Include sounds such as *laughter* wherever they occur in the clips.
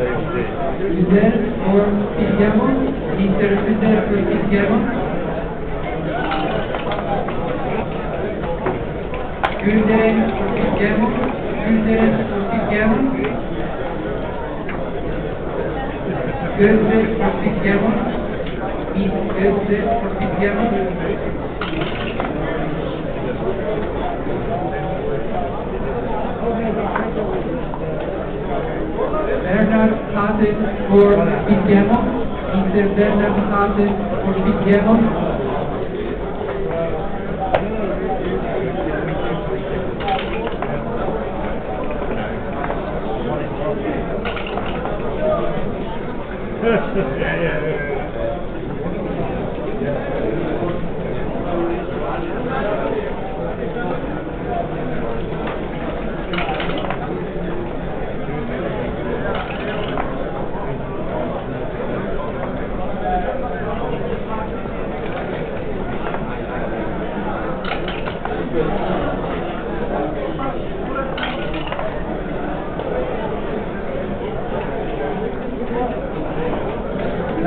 Preserve or preserve, interpreter or preserve. Gülderen or preserve, gülderen or preserve. Gözde or preserve, gözde or preserve. Bernard Hatten for Pityamon. Mr. Bernard Hatten for *laughs*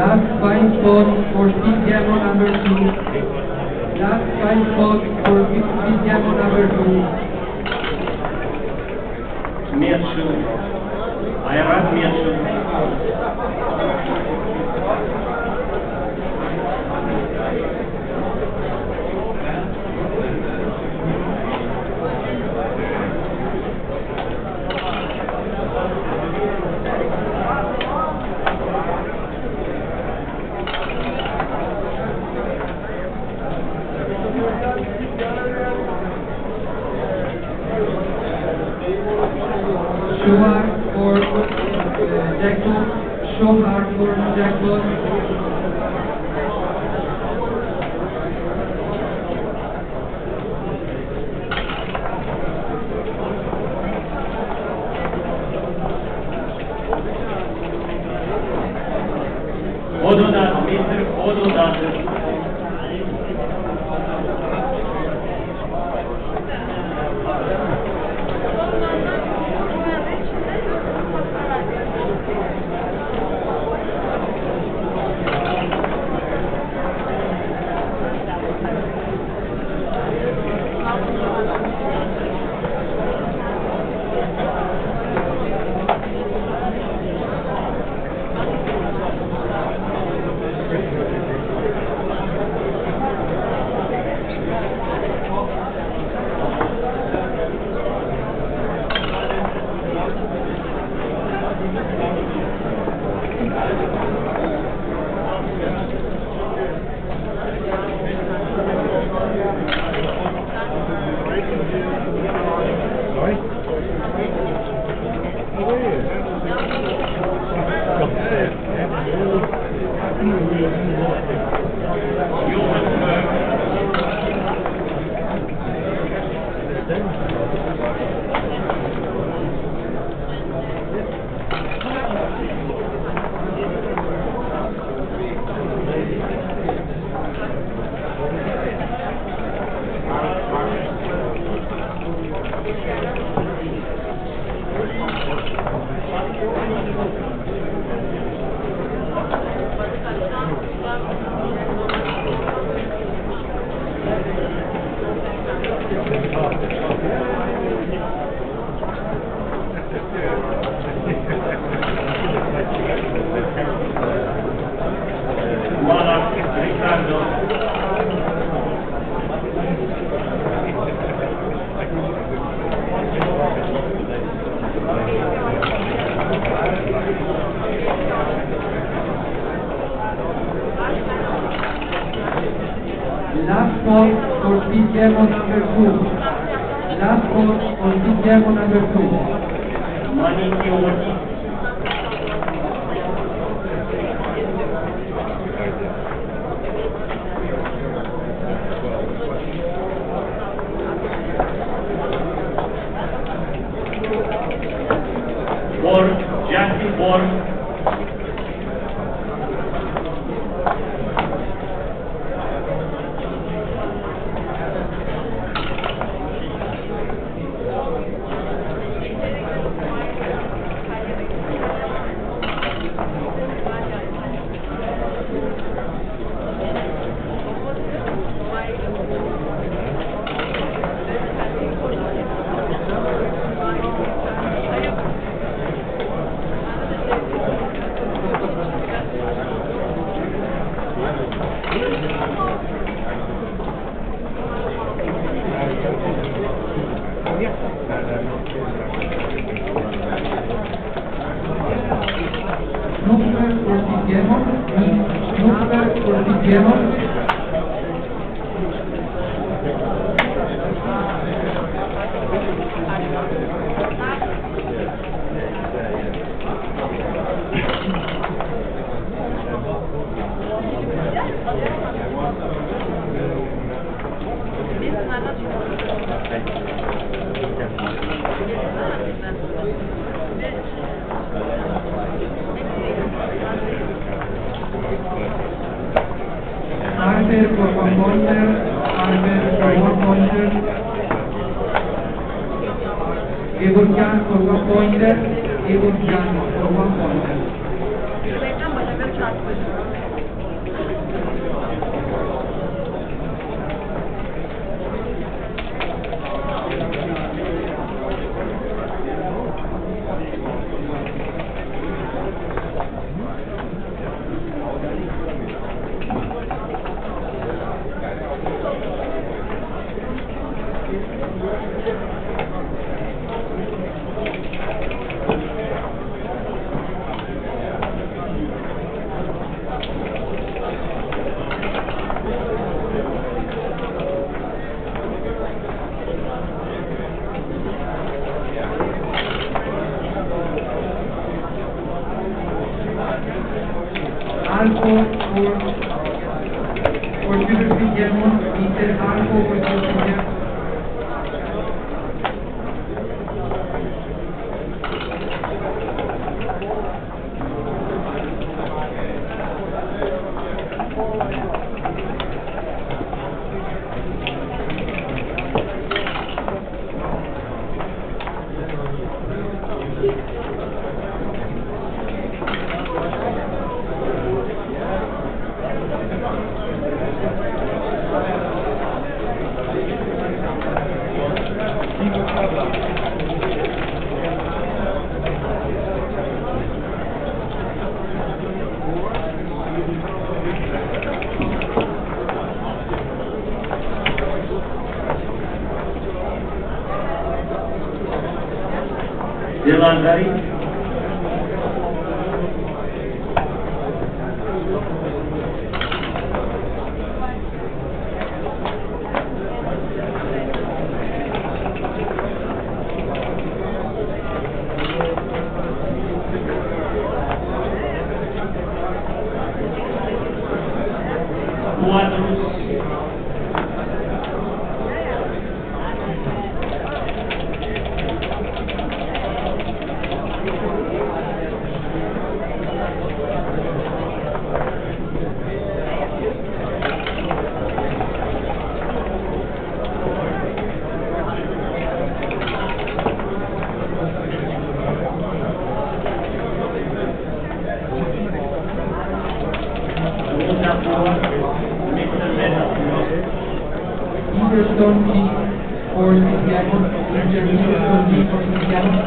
Last five spots for Pityamon number two. Last five spots for Pityamon number two. Mieszyn. Ayrat show hard for uh, jackpot, show hard for jackpot. Last point for PTM number two. Δάσκος Κωστή Διάκονα Βερτού. Μόνη και going to able Alco for Sugar Guillermo. Delandari. Quadros. Rosa for Mr. Leonard. Eaglestone G for Guillermo, Mr. Eaglestone G for Guillermo.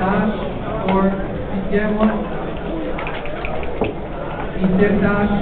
Dash for Guillermo. Mr.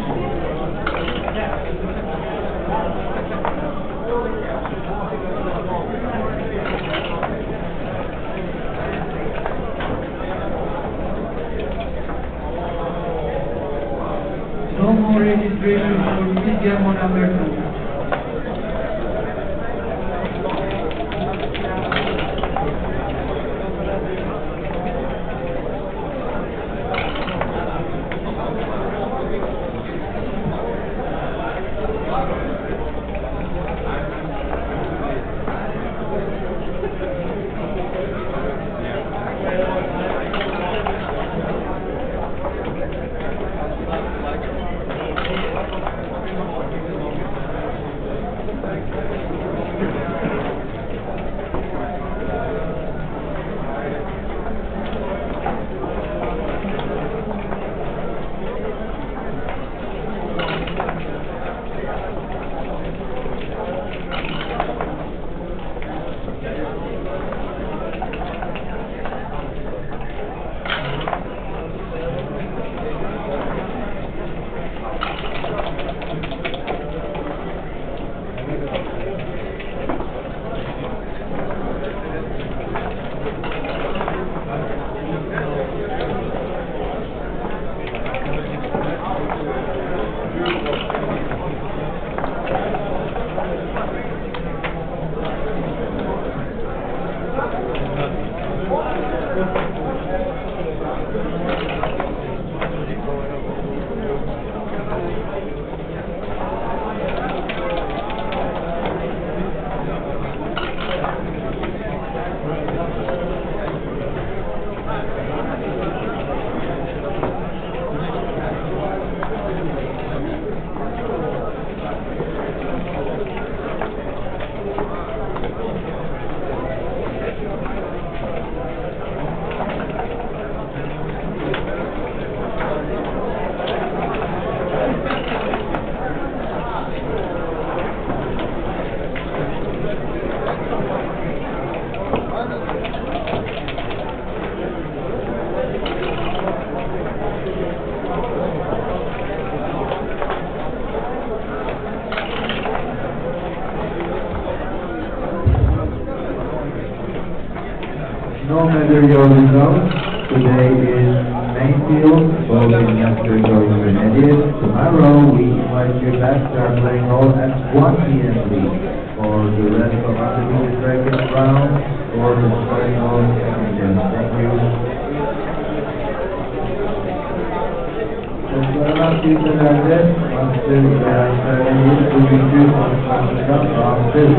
rahatsız veya İsrail'in bugünkü konuşmasından rahatsız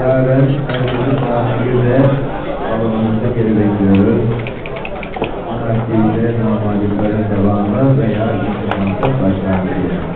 yarın herkesi saat 1'de alanımızda geri bekliyoruz. Anarşiyle namaliflerin devamı veya insanlıkta başlangıcı.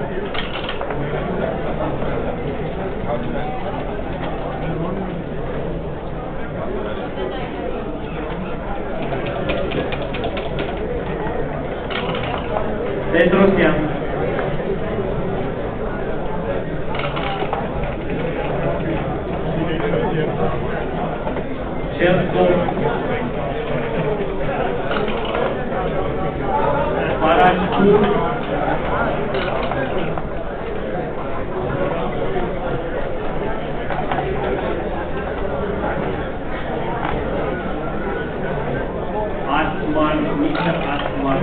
Metre आठ Kumar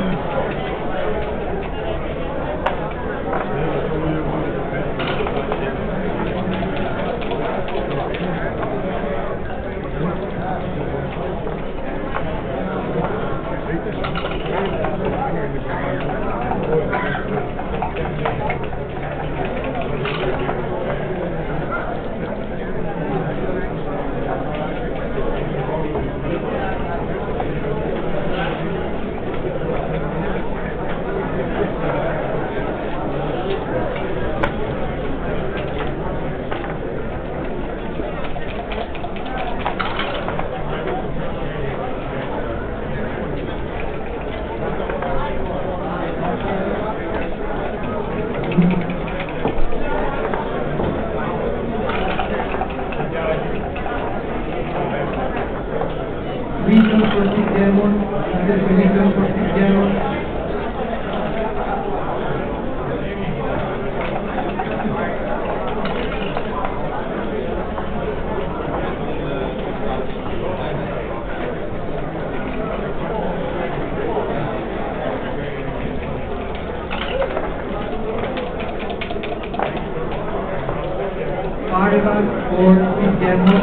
Interfalda por Guillermo,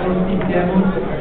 por Guillermo.